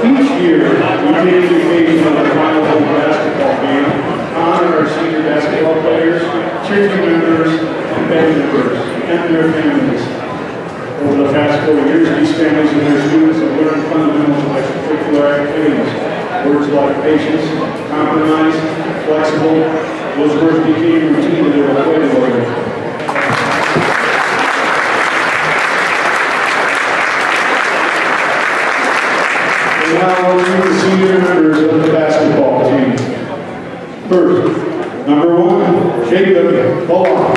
Each year, we take the occasion of the final home basketball game, honor our senior basketball players, cheerleading members, and band members, and their families. Over the past four years, these families and their students have learned fundamentals of extracurricular activities. Words like patience, compromise, flexible, those words became routine in their vocabulary. And now to the senior members of the basketball team. First, number one, Jacob Bullock.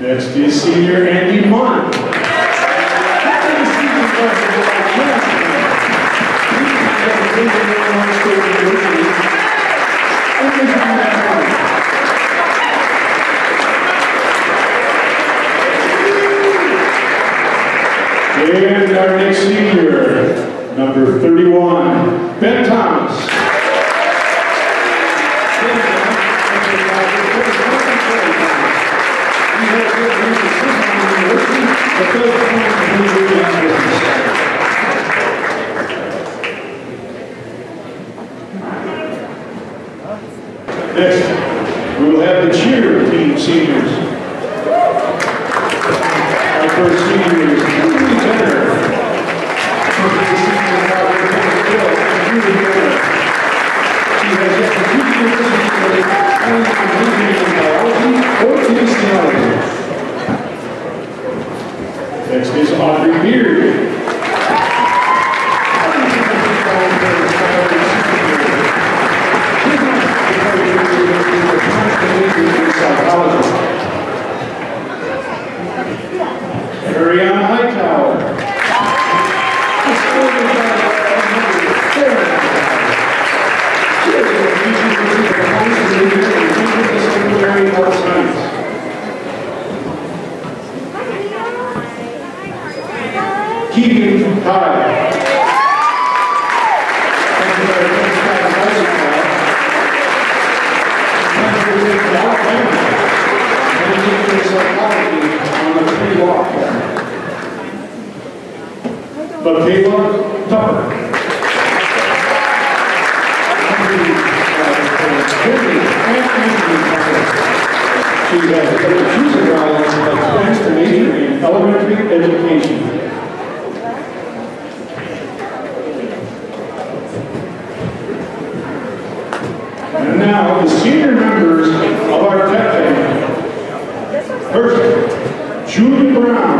Next is senior Andy Mont. And our next senior, number 31, Ben Thomas. Next, we will have the cheer team seniors. Our first senior is Julie Jenner. She has yet to two years in biology or kinesiology. Next is Audrey Beard. Michaela Tupper. She has in elementary education. And now, the senior members of our tech family. First, Julie Brown.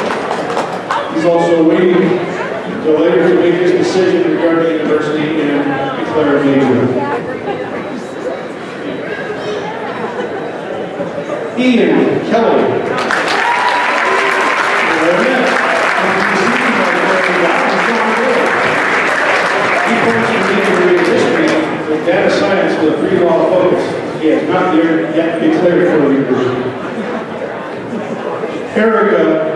He's also waiting until later to make his decision regarding university and Claire Major. Ian Kelly. Data science with a pre-law focus. He has not yet declared for the university. Erica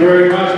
very much,